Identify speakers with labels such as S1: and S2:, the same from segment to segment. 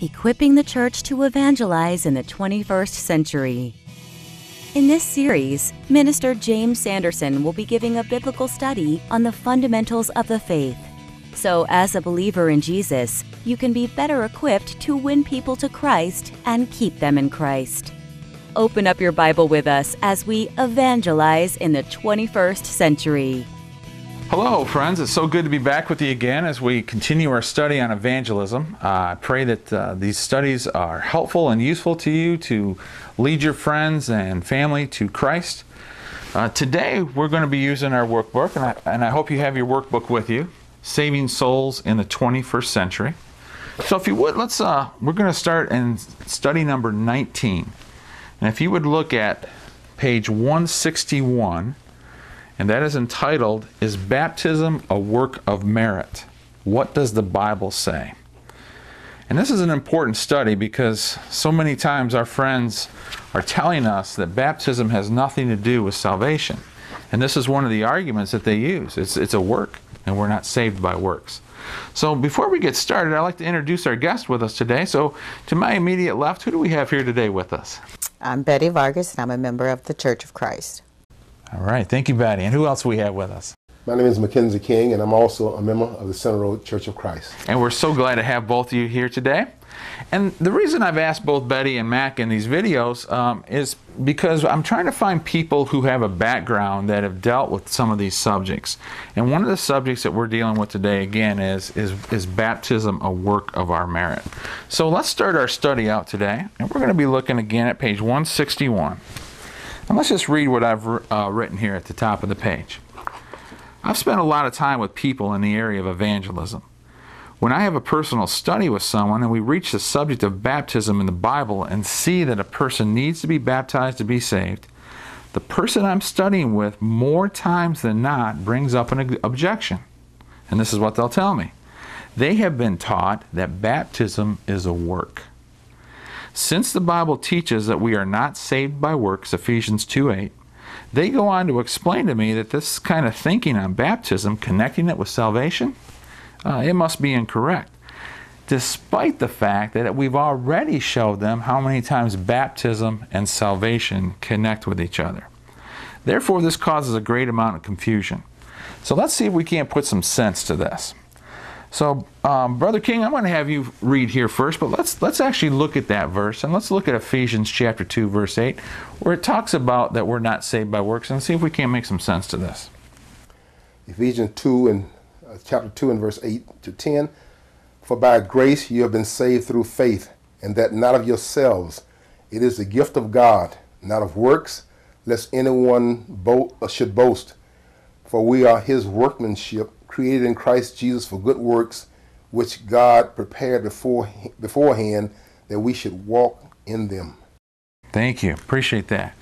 S1: Equipping the Church to Evangelize in the 21st Century. In this series, Minister James Sanderson will be giving a biblical study on the fundamentals of the faith. So, as a believer in Jesus, you can be better equipped to win people to Christ and keep them in Christ. Open up your Bible with us as we evangelize in the 21st century.
S2: Hello, friends. It's so good to be back with you again as we continue our study on evangelism. Uh, I pray that uh, these studies are helpful and useful to you to lead your friends and family to Christ. Uh, today, we're going to be using our workbook, and I, and I hope you have your workbook with you Saving Souls in the 21st Century. So, if you would, let's, uh, we're going to start in study number 19. And if you would look at page 161, and that is entitled Is Baptism a Work of Merit? What does the Bible say? And this is an important study because so many times our friends are telling us that baptism has nothing to do with salvation. And this is one of the arguments that they use. It's, it's a work, and we're not saved by works. So before we get started, I'd like to introduce our guest with us today. So to my immediate left, who do we have here today with us?
S3: I'm Betty Vargas, and I'm a member of the Church of Christ.
S2: All right, thank you, Betty. And who else we have with us?
S4: My name is Mackenzie King, and I'm also a member of the Center Road Church of Christ.
S2: And we're so glad to have both of you here today. And the reason I've asked both Betty and Mac in these videos um, is because I'm trying to find people who have a background that have dealt with some of these subjects. And one of the subjects that we're dealing with today, again, is, is, is baptism a work of our merit? So let's start our study out today. And we're going to be looking again at page 161. And let's just read what I've uh, written here at the top of the page. I've spent a lot of time with people in the area of evangelism. When I have a personal study with someone and we reach the subject of baptism in the Bible and see that a person needs to be baptized to be saved, the person I'm studying with more times than not brings up an objection. And this is what they'll tell me. They have been taught that baptism is a work. Since the Bible teaches that we are not saved by works, Ephesians 2 8, they go on to explain to me that this kind of thinking on baptism, connecting it with salvation, uh, it must be incorrect. Despite the fact that we've already showed them how many times baptism and salvation connect with each other. Therefore, this causes a great amount of confusion. So let's see if we can't put some sense to this. So, um, Brother King, I'm going to have you read here first, but let's let's actually look at that verse and let's look at Ephesians chapter 2, verse 8, where it talks about that we're not saved by works, and see if we can't make some sense to this.
S4: Ephesians 2 and uh, chapter 2 and verse 8 to 10. For by grace you have been saved through faith, and that not of yourselves. It is the gift of God, not of works, lest anyone bo- should boast. For we are his workmanship created in Christ Jesus for good works, which God prepared before, beforehand that we should walk in them.
S2: Thank you. Appreciate that.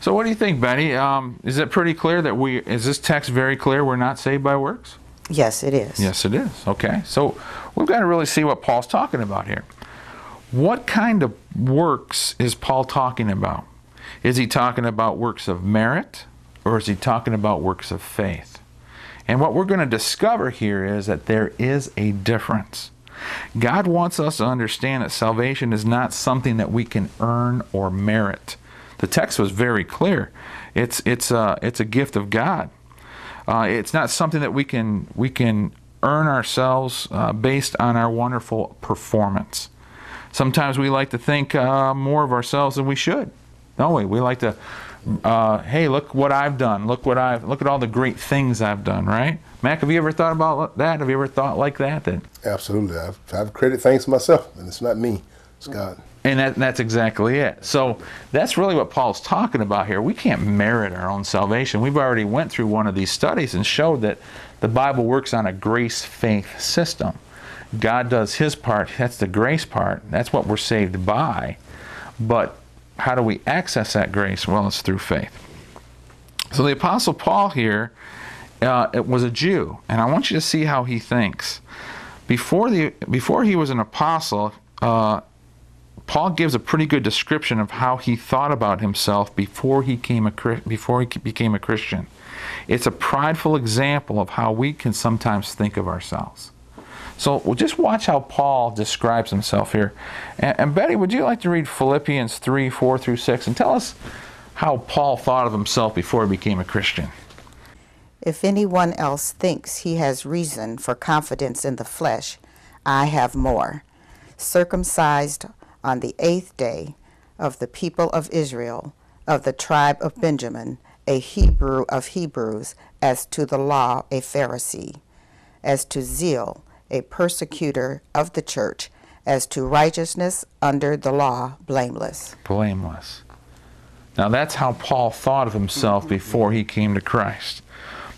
S2: So, what do you think, Betty? Um, is it pretty clear that we, is this text very clear we're not saved by works?
S3: Yes, it is.
S2: Yes, it is. Okay. So, we've got to really see what Paul's talking about here. What kind of works is Paul talking about? Is he talking about works of merit or is he talking about works of faith? And what we're going to discover here is that there is a difference. God wants us to understand that salvation is not something that we can earn or merit. The text was very clear. It's it's a it's a gift of God. Uh, it's not something that we can we can earn ourselves uh, based on our wonderful performance. Sometimes we like to think uh, more of ourselves than we should, don't we? We like to uh, hey, look what I've done. Look what I've look at all the great things I've done. Right, Mac? Have you ever thought about that? Have you ever thought like that? That
S4: absolutely. I've, I've credit thanks myself, and it's not me. It's God.
S2: And that, that's exactly it. So that's really what Paul's talking about here. We can't merit our own salvation. We've already went through one of these studies and showed that the Bible works on a grace faith system. God does his part. That's the grace part. That's what we're saved by. But how do we access that grace? Well, it's through faith. So the Apostle Paul here uh, it was a Jew, and I want you to see how he thinks. Before the before he was an apostle, uh, Paul gives a pretty good description of how he thought about himself before he came a before he became a Christian. It's a prideful example of how we can sometimes think of ourselves. So we'll just watch how Paul describes himself here. And, and Betty, would you like to read Philippians 3 4 through 6 and tell us how Paul thought of himself before he became a Christian?
S3: If anyone else thinks he has reason for confidence in the flesh, I have more. Circumcised on the eighth day of the people of Israel, of the tribe of Benjamin, a Hebrew of Hebrews, as to the law, a Pharisee, as to zeal, a persecutor of the church, as to righteousness under the law, blameless.
S2: Blameless. Now that's how Paul thought of himself before he came to Christ.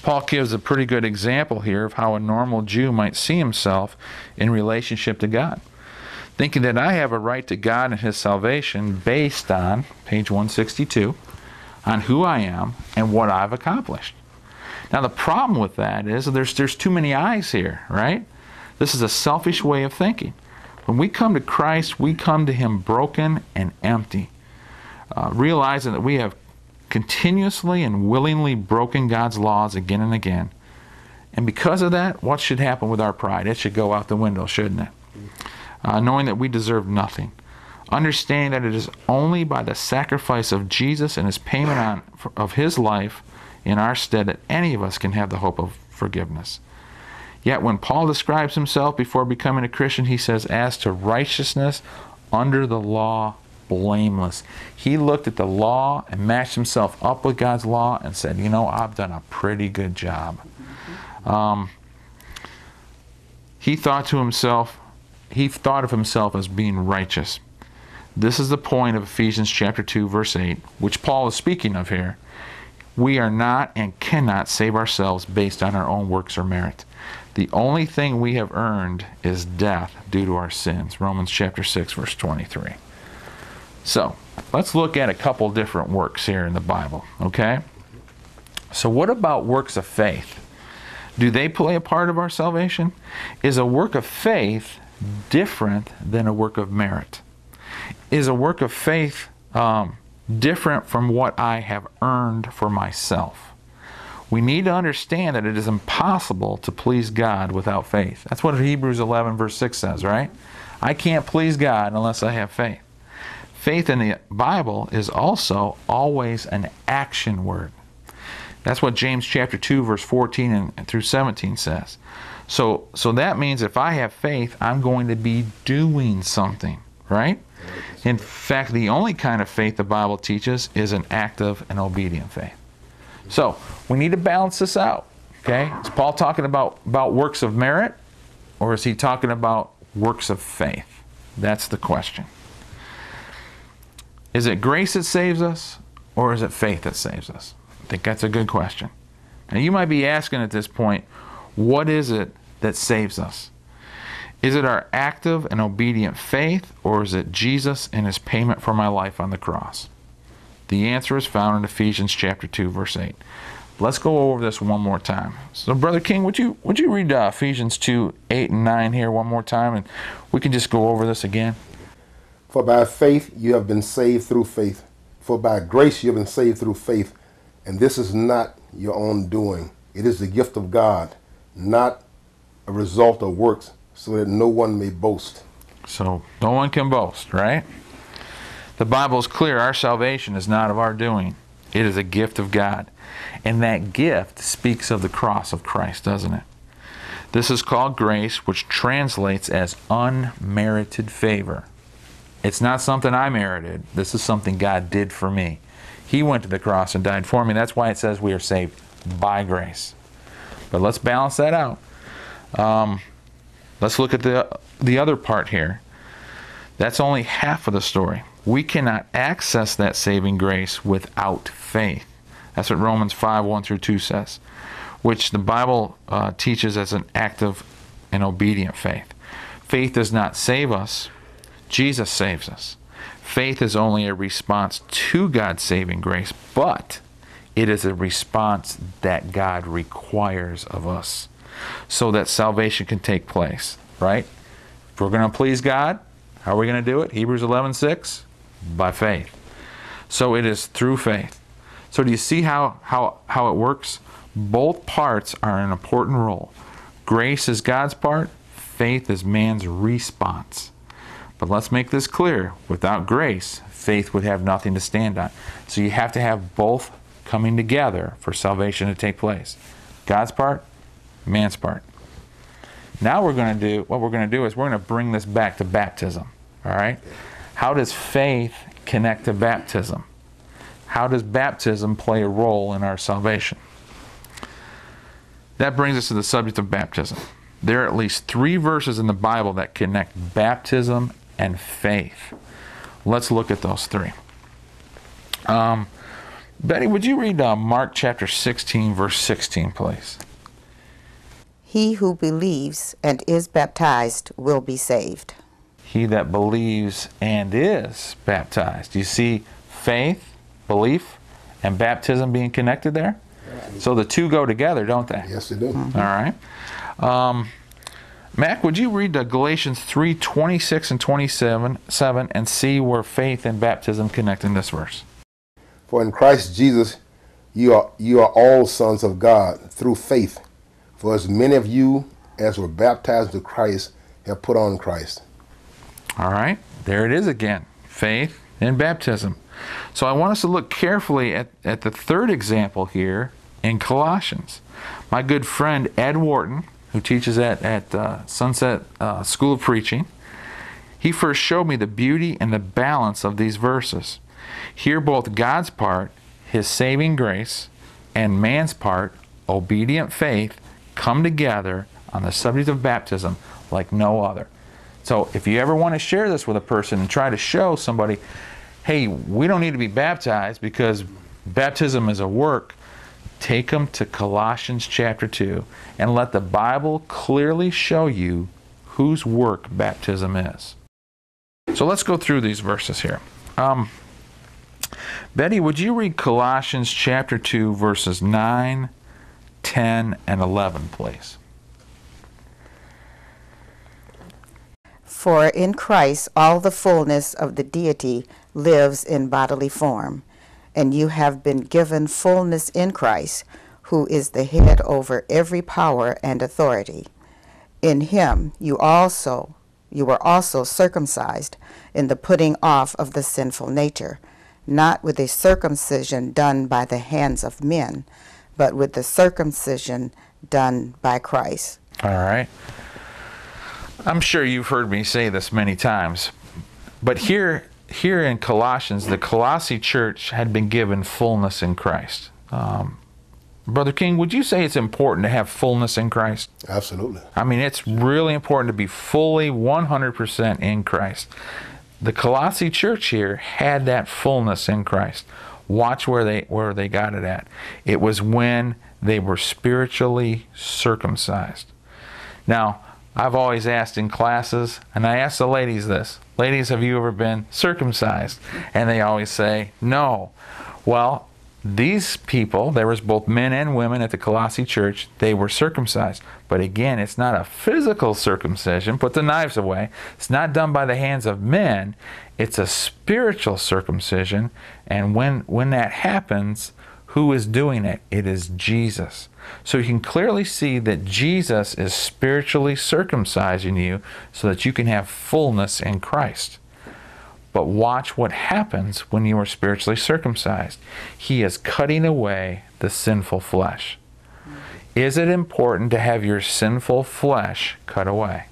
S2: Paul gives a pretty good example here of how a normal Jew might see himself in relationship to God. Thinking that I have a right to God and His salvation based on, page 162, on who I am and what I've accomplished. Now, the problem with that is there's, there's too many eyes here, right? This is a selfish way of thinking. When we come to Christ, we come to Him broken and empty, uh, realizing that we have continuously and willingly broken God's laws again and again. And because of that, what should happen with our pride? It should go out the window, shouldn't it? Uh, knowing that we deserve nothing. Understanding that it is only by the sacrifice of Jesus and his payment on, of his life in our stead that any of us can have the hope of forgiveness. Yet when Paul describes himself before becoming a Christian, he says, As to righteousness under the law, blameless. He looked at the law and matched himself up with God's law and said, You know, I've done a pretty good job. Um, he thought to himself, he thought of himself as being righteous. This is the point of Ephesians chapter 2 verse 8, which Paul is speaking of here. We are not and cannot save ourselves based on our own works or merit. The only thing we have earned is death due to our sins. Romans chapter 6 verse 23. So, let's look at a couple different works here in the Bible, okay? So, what about works of faith? Do they play a part of our salvation? Is a work of faith different than a work of merit? Is a work of faith um, different from what I have earned for myself? We need to understand that it is impossible to please God without faith. That's what Hebrews 11, verse 6 says, right? I can't please God unless I have faith. Faith in the Bible is also always an action word. That's what James chapter 2 verse 14 and through 17 says. So so that means if I have faith, I'm going to be doing something, right? In fact, the only kind of faith the Bible teaches is an active and obedient faith. So, we need to balance this out. Okay? Is Paul talking about, about works of merit or is he talking about works of faith? That's the question. Is it grace that saves us, or is it faith that saves us? I think that's a good question. Now, you might be asking at this point, what is it that saves us? Is it our active and obedient faith, or is it Jesus and his payment for my life on the cross? The answer is found in Ephesians chapter 2, verse 8. Let's go over this one more time. So, Brother King, would you would you read uh, Ephesians 2, 8 and 9 here one more time, and we can just go over this again?
S4: For by faith you have been saved through faith. For by grace you have been saved through faith. And this is not your own doing. It is the gift of God, not a result of works, so that no one may boast.
S2: So no one can boast, right? The Bible is clear our salvation is not of our doing, it is a gift of God. And that gift speaks of the cross of Christ, doesn't it? This is called grace, which translates as unmerited favor. It's not something I merited. This is something God did for me. He went to the cross and died for me. That's why it says we are saved by grace. But let's balance that out. Um, let's look at the the other part here. That's only half of the story. We cannot access that saving grace without faith. That's what Romans 5 1 through 2 says, which the Bible uh, teaches as an active and obedient faith. Faith does not save us, Jesus saves us. Faith is only a response to God's saving grace, but it is a response that God requires of us so that salvation can take place, right? If we're going to please God, how are we going to do it? Hebrews 11:6 by faith. So it is through faith. So do you see how how how it works? Both parts are an important role. Grace is God's part, faith is man's response. But let's make this clear without grace, faith would have nothing to stand on. So you have to have both coming together for salvation to take place God's part, man's part. Now we're going to do what we're going to do is we're going to bring this back to baptism. All right? How does faith connect to baptism? How does baptism play a role in our salvation? That brings us to the subject of baptism. There are at least three verses in the Bible that connect baptism and faith. Let's look at those three. Um, Betty, would you read uh, Mark chapter 16, verse 16, please?
S3: He who believes and is baptized will be saved.
S2: He that believes and is baptized. You see faith, belief, and baptism being connected there? So the two go together, don't they?
S4: Yes, they do.
S2: All right. Um, Mac, would you read the Galatians 3 26 and 27 7 and see where faith and baptism connect in this verse?
S4: For in Christ Jesus you are you are all sons of God through faith. For as many of you as were baptized to Christ have put on Christ.
S2: All right. There it is again faith and baptism. So I want us to look carefully at, at the third example here in Colossians. My good friend Ed Wharton, who teaches at, at uh, Sunset uh, School of Preaching, he first showed me the beauty and the balance of these verses. Here, both God's part, his saving grace, and man's part, obedient faith, come together on the subject of baptism like no other. So, if you ever want to share this with a person and try to show somebody, hey, we don't need to be baptized because baptism is a work, take them to Colossians chapter 2 and let the Bible clearly show you whose work baptism is. So let's go through these verses here. Um, Betty, would you read Colossians chapter 2, verses 9, 10, and 11, please?
S3: For in Christ all the fullness of the deity lives in bodily form, and you have been given fullness in Christ, who is the head over every power and authority. In him you also you were also circumcised in the putting off of the sinful nature, not with a circumcision done by the hands of men, but with the circumcision done by Christ.
S2: All right. I'm sure you've heard me say this many times, but here, here in Colossians, the Colossi church had been given fullness in Christ. Um, Brother King, would you say it's important to have fullness in Christ?
S4: Absolutely.
S2: I mean, it's really important to be fully 100% in Christ. The Colossi church here had that fullness in Christ. Watch where they where they got it at. It was when they were spiritually circumcised. Now, I've always asked in classes, and I ask the ladies this Ladies, have you ever been circumcised? And they always say, No. Well, these people, there was both men and women at the Colossi church, they were circumcised. But again, it's not a physical circumcision. Put the knives away. It's not done by the hands of men. It's a spiritual circumcision. And when, when that happens, who is doing it? It is Jesus. So you can clearly see that Jesus is spiritually circumcising you so that you can have fullness in Christ. But watch what happens when you are spiritually circumcised. He is cutting away the sinful flesh. Is it important to have your sinful flesh cut away?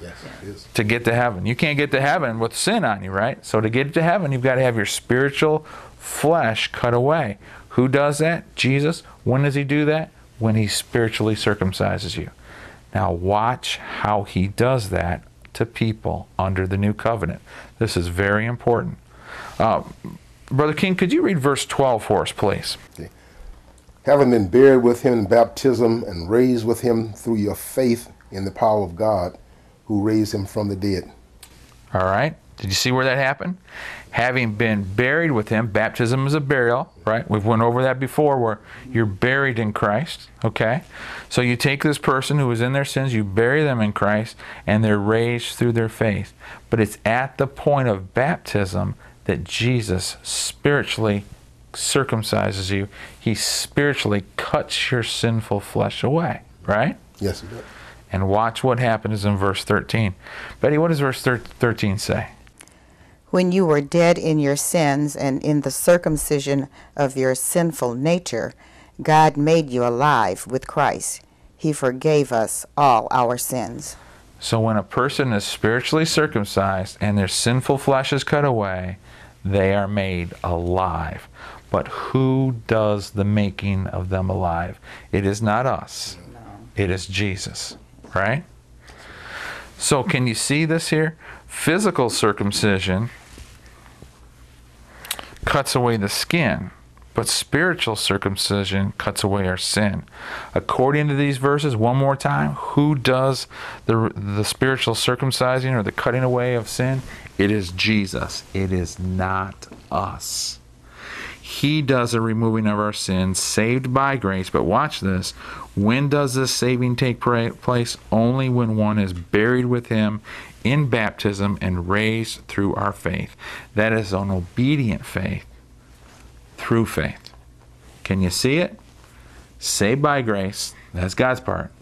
S4: Yes, it is.
S2: To get to heaven. You can't get to heaven with sin on you, right? So to get to heaven, you've got to have your spiritual flesh cut away. Who does that? Jesus. When does he do that? When he spiritually circumcises you. Now watch how he does that to people under the new covenant. This is very important. Uh, Brother King, could you read verse 12 for us, please?
S4: Having been buried with him in baptism and raised with him through your faith in the power of God who raised him from the dead.
S2: All right. Did you see where that happened? Having been buried with him, baptism is a burial, right? We've went over that before where you're buried in Christ, okay? So you take this person who was in their sins, you bury them in Christ, and they're raised through their faith. But it's at the point of baptism that Jesus spiritually circumcises you. He spiritually cuts your sinful flesh away, right?
S4: Yes, it does.
S2: And watch what happens in verse 13. Betty, what does verse 13 say?
S3: When you were dead in your sins and in the circumcision of your sinful nature, God made you alive with Christ. He forgave us all our sins.
S2: So when a person is spiritually circumcised and their sinful flesh is cut away, they are made alive. But who does the making of them alive? It is not us. It is Jesus, right? So can you see this here? Physical circumcision cuts away the skin, but spiritual circumcision cuts away our sin. According to these verses, one more time, who does the, the spiritual circumcising or the cutting away of sin? It is Jesus. It is not us. He does the removing of our sins, saved by grace. But watch this. When does this saving take place? Only when one is buried with Him in baptism and raised through our faith. That is an obedient faith through faith. Can you see it? Saved by grace, that's God's part.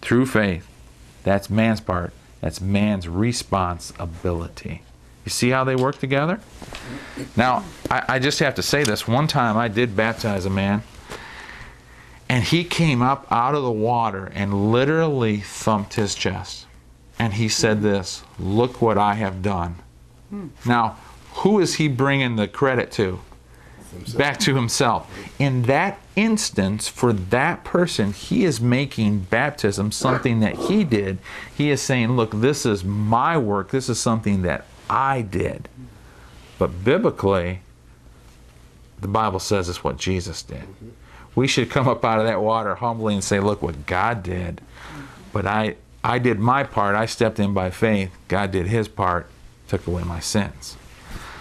S2: Through faith, that's man's part. That's man's responsibility. You see how they work together? Now, I, I, just have to say this. One time I did baptize a man, and he came up out of the water and literally thumped his chest. And he said this Look what I have done. Now, who is he bringing the credit to? Himself. Back to himself. In that instance, for that person, he is making baptism something that he did. He is saying, Look, this is my work. This is something that I did. But biblically, the Bible says it's what Jesus did. We should come up out of that water humbly and say, Look what God did. But I, I did my part. I stepped in by faith. God did his part, took away my sins.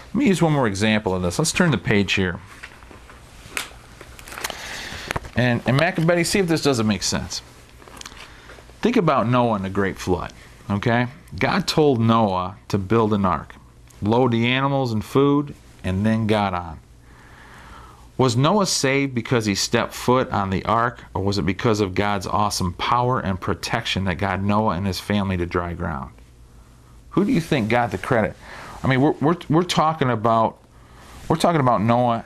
S2: Let me use one more example of this. Let's turn the page here. And, and Mac and Betty, see if this doesn't make sense. Think about Noah and the great flood, okay? God told Noah to build an ark, load the animals and food, and then got on. Was Noah saved because he stepped foot on the ark, or was it because of God's awesome power and protection that got Noah and his family to dry ground? Who do you think got the credit? I mean, we're, we're, we're talking about we're talking about Noah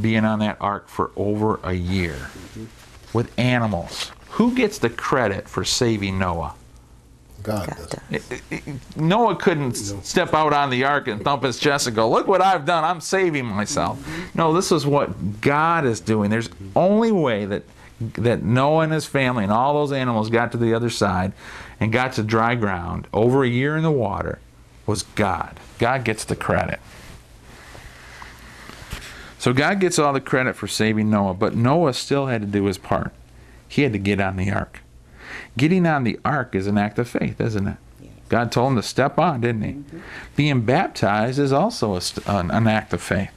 S2: being on that ark for over a year with animals. Who gets the credit for saving Noah?
S4: God, God does.
S2: Noah couldn't step out on the ark and thump his chest and go, Look what I've done. I'm saving myself. Mm-hmm. No, this is what God is doing. There's only way that that Noah and his family and all those animals got to the other side and got to dry ground over a year in the water was God. God gets the credit. So God gets all the credit for saving Noah, but Noah still had to do his part. He had to get on the ark. Getting on the ark is an act of faith, isn't it? Yes. God told him to step on, didn't he? Mm-hmm. Being baptized is also a, an, an act of faith.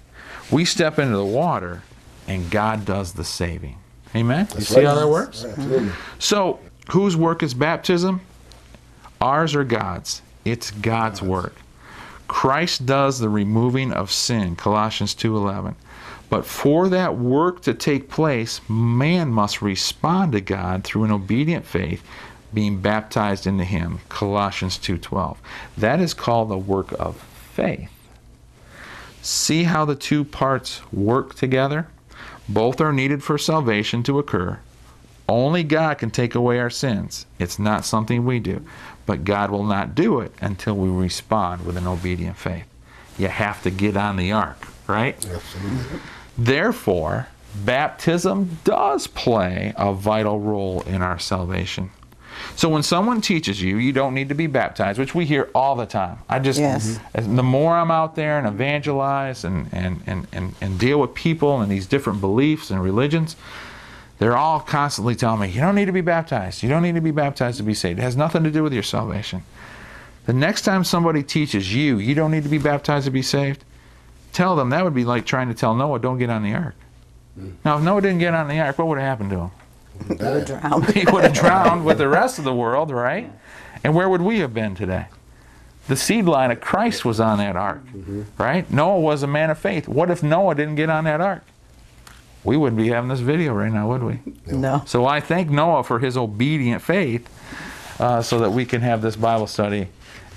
S2: We step into the water, and God does the saving. Amen? That's you see right. how that works? Right. So, whose work is baptism? Ours or God's? It's God's, God's. work. Christ does the removing of sin, Colossians 2:11. But for that work to take place, man must respond to God through an obedient faith, being baptized into him. Colossians 2:12. That is called the work of faith. See how the two parts work together? Both are needed for salvation to occur. Only God can take away our sins. It's not something we do. But God will not do it until we respond with an obedient faith. You have to get on the ark, right? Absolutely. Therefore, baptism does play a vital role in our salvation. So when someone teaches you you don't need to be baptized, which we hear all the time, I just yes. the more I'm out there and evangelize and, and, and, and, and deal with people and these different beliefs and religions, they're all constantly telling me, you don't need to be baptized. You don't need to be baptized to be saved. It has nothing to do with your salvation. The next time somebody teaches you you don't need to be baptized to be saved, tell them that would be like trying to tell Noah, don't get on the ark. Mm. Now, if Noah didn't get on the ark, what would have happened to him?
S3: He would have drowned.
S2: he would have drowned with the rest of the world, right? And where would we have been today? The seed line of Christ was on that ark, mm-hmm. right? Noah was a man of faith. What if Noah didn't get on that ark? We wouldn't be having this video right now, would we?
S3: No.
S2: So I thank Noah for his obedient faith uh, so that we can have this Bible study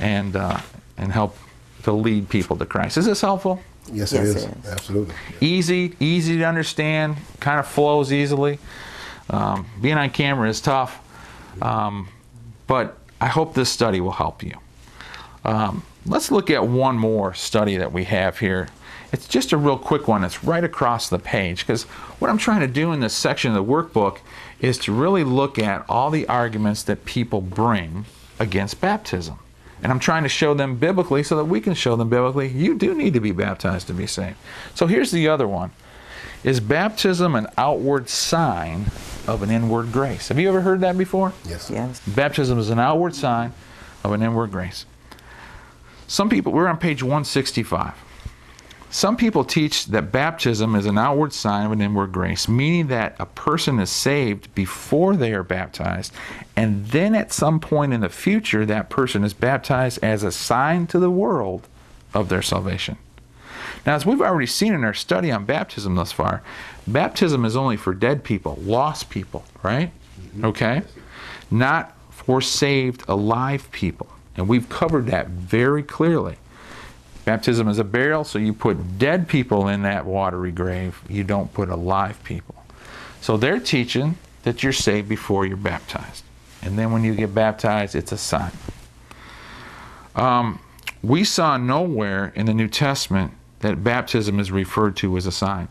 S2: and, uh, and help to lead people to Christ. Is this helpful?
S4: Yes,
S3: Yes,
S4: it is.
S3: it is.
S4: Absolutely.
S2: Easy, easy to understand, kind of flows easily. Um, being on camera is tough, um, but I hope this study will help you. Um, let's look at one more study that we have here. It's just a real quick one. It's right across the page because what I'm trying to do in this section of the workbook is to really look at all the arguments that people bring against baptism. And I'm trying to show them biblically so that we can show them biblically. You do need to be baptized to be saved. So here's the other one. Is baptism an outward sign of an inward grace? Have you ever heard that before?
S4: Yes.
S3: Yes.
S2: Baptism is an outward sign of an inward grace. Some people, we're on page 165. Some people teach that baptism is an outward sign of an inward grace, meaning that a person is saved before they are baptized, and then at some point in the future, that person is baptized as a sign to the world of their salvation. Now, as we've already seen in our study on baptism thus far, baptism is only for dead people, lost people, right? Mm-hmm. Okay? Not for saved, alive people. And we've covered that very clearly. Baptism is a burial, so you put dead people in that watery grave. You don't put alive people. So they're teaching that you're saved before you're baptized. And then when you get baptized, it's a sign. Um, we saw nowhere in the New Testament that baptism is referred to as a sign.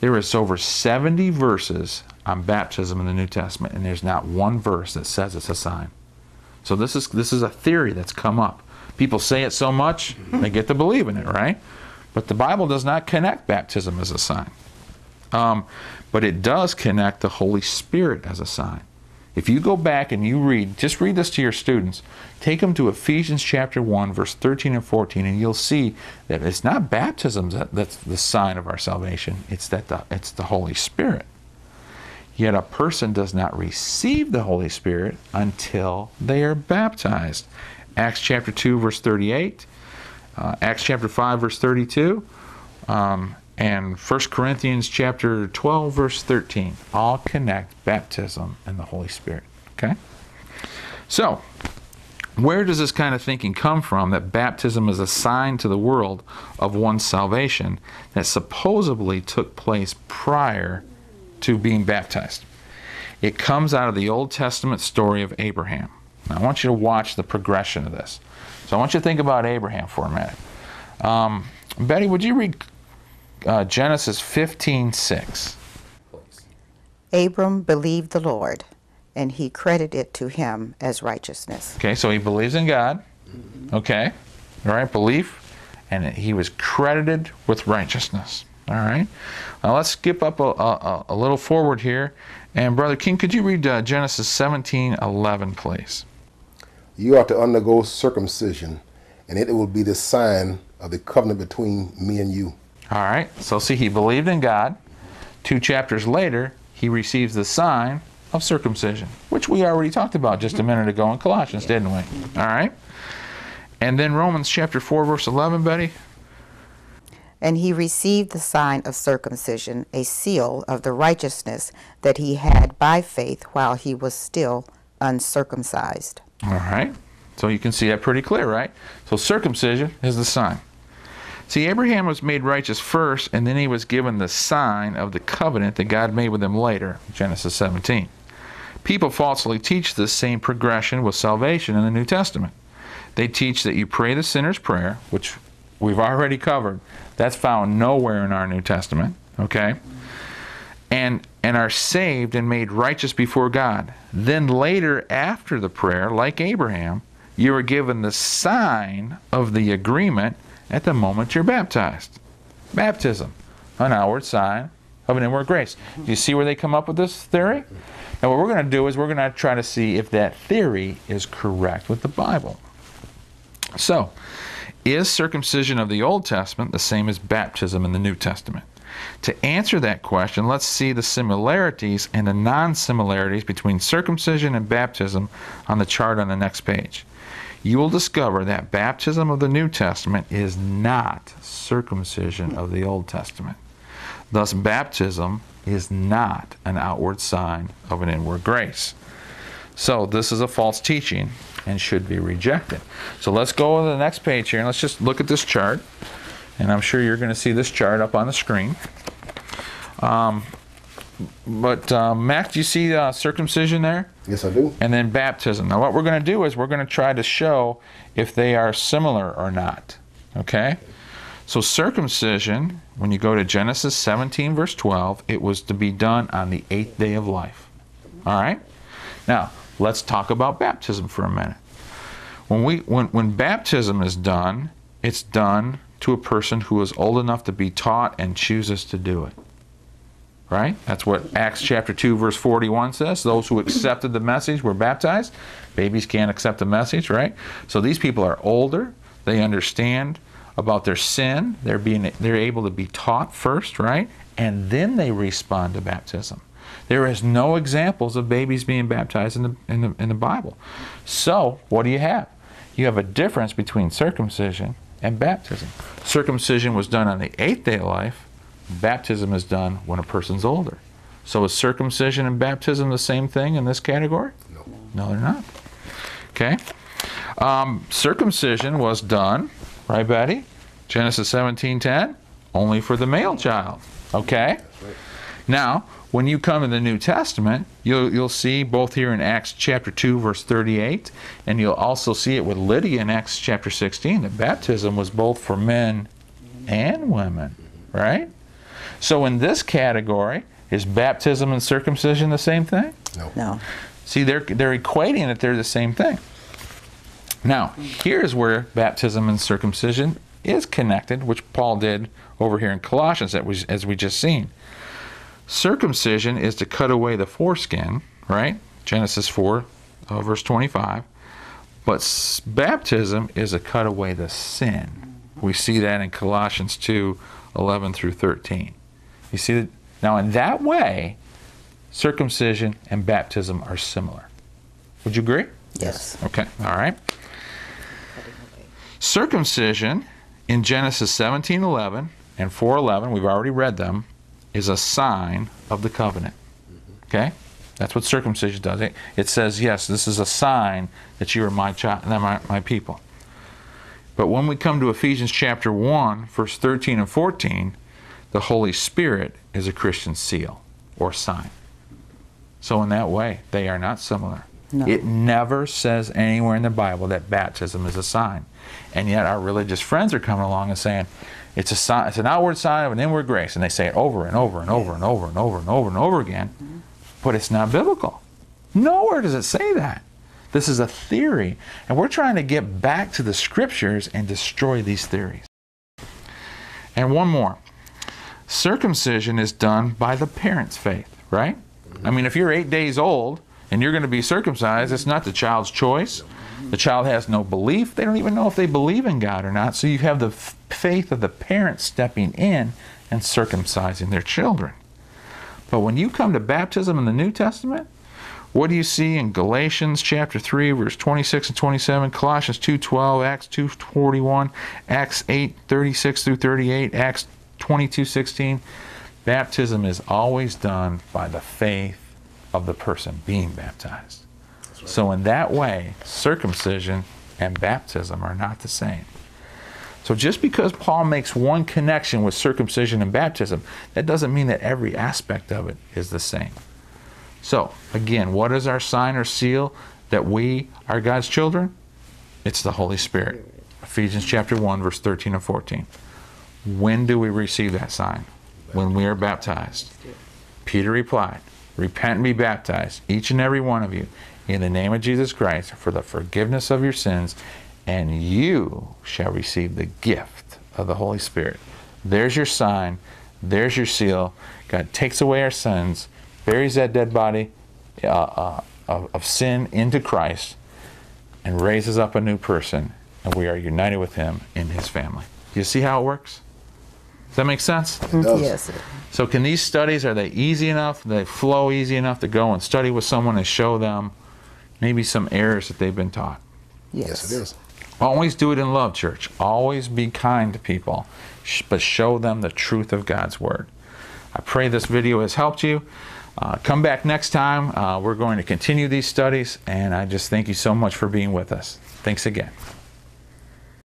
S2: There is over 70 verses on baptism in the New Testament, and there's not one verse that says it's a sign. So this is this is a theory that's come up. People say it so much, they get to believe in it, right? But the Bible does not connect baptism as a sign. Um, but it does connect the Holy Spirit as a sign. If you go back and you read, just read this to your students, take them to Ephesians chapter 1, verse 13 and 14, and you'll see that it's not baptism that, that's the sign of our salvation, it's that the, it's the Holy Spirit. Yet a person does not receive the Holy Spirit until they are baptized. Acts chapter 2, verse 38, uh, Acts chapter 5, verse 32, um, and 1 Corinthians chapter 12, verse 13 all connect baptism and the Holy Spirit. Okay? So, where does this kind of thinking come from that baptism is a sign to the world of one's salvation that supposedly took place prior to being baptized? It comes out of the Old Testament story of Abraham. Now, I want you to watch the progression of this. So, I want you to think about Abraham for a minute. Um, Betty, would you read uh, Genesis 15 6?
S3: Abram believed the Lord, and he credited it to him as righteousness.
S2: Okay, so he believes in God. Okay, all right, belief, and he was credited with righteousness. All right, now let's skip up a, a, a little forward here. And Brother King, could you read uh, Genesis 17 11, please?
S4: You are to undergo circumcision, and it will be the sign of the covenant between me and you.
S2: All right, so see, he believed in God. Two chapters later, he receives the sign of circumcision, which we already talked about just a minute ago in Colossians, didn't we? All right. And then Romans chapter 4, verse 11, Betty.
S3: And he received the sign of circumcision, a seal of the righteousness that he had by faith while he was still uncircumcised.
S2: All right. So you can see that pretty clear, right? So circumcision is the sign. See, Abraham was made righteous first, and then he was given the sign of the covenant that God made with him later, Genesis 17. People falsely teach this same progression with salvation in the New Testament. They teach that you pray the sinner's prayer, which we've already covered. That's found nowhere in our New Testament, okay? And and are saved and made righteous before God. Then later after the prayer, like Abraham, you are given the sign of the agreement at the moment you're baptized. Baptism, an outward sign of an inward grace. Do you see where they come up with this theory? Now, what we're going to do is we're going to try to see if that theory is correct with the Bible. So, is circumcision of the Old Testament the same as baptism in the New Testament? To answer that question, let's see the similarities and the non similarities between circumcision and baptism on the chart on the next page you will discover that baptism of the New Testament is not circumcision of the Old Testament. Thus, baptism is not an outward sign of an inward grace. So this is a false teaching and should be rejected. So let's go to the next page here and let's just look at this chart. And I'm sure you're going to see this chart up on the screen. Um, but uh, Mac, do you see uh, circumcision there?
S4: Yes, I do.
S2: And then baptism. Now, what we're going to do is we're going to try to show if they are similar or not. Okay? So, circumcision, when you go to Genesis 17, verse 12, it was to be done on the eighth day of life. All right? Now, let's talk about baptism for a minute. When, we, when, when baptism is done, it's done to a person who is old enough to be taught and chooses to do it. Right? That's what Acts chapter 2, verse 41 says. Those who accepted the message were baptized. Babies can't accept the message, right? So these people are older. They understand about their sin. They're being they're able to be taught first, right? And then they respond to baptism. There is no examples of babies being baptized in the, in the, in the Bible. So, what do you have? You have a difference between circumcision and baptism. Circumcision was done on the eighth day of life. Baptism is done when a person's older. So is circumcision and baptism the same thing in this category?
S4: No.
S2: No, they're not. Okay. Um, circumcision was done, right, Betty? Genesis 17:10, only for the male child. Okay.
S4: right.
S2: Now, when you come in the New Testament, you'll you'll see both here in Acts chapter 2 verse 38 and you'll also see it with Lydia in Acts chapter 16 that baptism was both for men and women, right? So in this category, is baptism and circumcision the same thing?
S4: No.
S3: No.
S2: See, they're they're equating it they're the same thing. Now, here's where baptism and circumcision is connected, which Paul did over here in Colossians, that was, as we just seen. Circumcision is to cut away the foreskin, right? Genesis 4, uh, verse 25. But s- baptism is to cut away the sin. We see that in Colossians 2, 11 through 13. You see that? Now, in that way, circumcision and baptism are similar. Would you agree?
S3: Yes.
S2: Okay, all right. Circumcision in Genesis 17:11 and 4:11, we've already read them, is a sign of the covenant. Okay? That's what circumcision does. It, it says, yes, this is a sign that you are my child, my, my people. But when we come to Ephesians chapter 1, verse 13 and 14, the Holy Spirit is a Christian seal or sign. So, in that way, they are not similar.
S3: No.
S2: It never says anywhere in the Bible that baptism is a sign. And yet, our religious friends are coming along and saying it's, a sign, it's an outward sign of an inward grace. And they say it over and over and over and over and over and over and over again. Mm-hmm. But it's not biblical. Nowhere does it say that. This is a theory. And we're trying to get back to the scriptures and destroy these theories. And one more circumcision is done by the parent's faith, right? I mean, if you're eight days old and you're going to be circumcised, it's not the child's choice. The child has no belief. They don't even know if they believe in God or not. So you have the f- faith of the parents stepping in and circumcising their children. But when you come to baptism in the New Testament, what do you see in Galatians chapter 3 verse 26 and 27, Colossians 2:12, Acts 2:41, Acts 8:36 through 38, Acts 22:16? Baptism is always done by the faith of the person being baptized. So in that way, circumcision and baptism are not the same. So just because Paul makes one connection with circumcision and baptism, that doesn't mean that every aspect of it is the same. So, again, what is our sign or seal that we are God's children? It's the Holy Spirit. Ephesians chapter 1 verse 13 and 14. When do we receive that sign? When we are baptized. Peter replied, Repent and be baptized, each and every one of you, in the name of Jesus Christ, for the forgiveness of your sins, and you shall receive the gift of the Holy Spirit. There's your sign, there's your seal. God takes away our sins, buries that dead body uh, uh, of, of sin into Christ, and raises up a new person, and we are united with Him in His family. You see how it works? Does that make sense?
S4: does.
S3: Yes.
S2: So can these studies are they easy enough? They flow easy enough to go and study with someone and show them maybe some errors that they've been taught.
S4: Yes, it is.
S2: Always do it in love, church. Always be kind to people, but show them the truth of God's word. I pray this video has helped you. Uh, come back next time. Uh, we're going to continue these studies, and I just thank you so much for being with us. Thanks again.